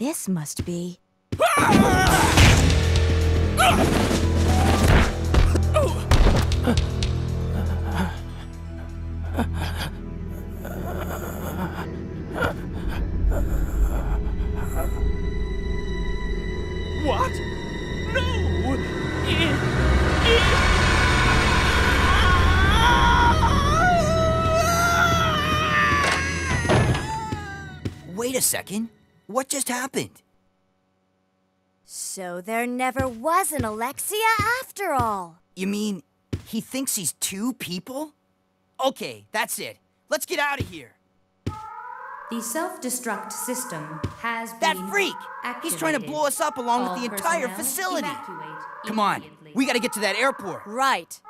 This must be... What? No! Wait a second. What just happened? So there never was an Alexia after all. You mean he thinks he's two people? Okay, that's it. Let's get out of here. The self-destruct system has That been That freak! He's trying to blow us up along All with the entire facility. Come on, we gotta get to that airport. Right.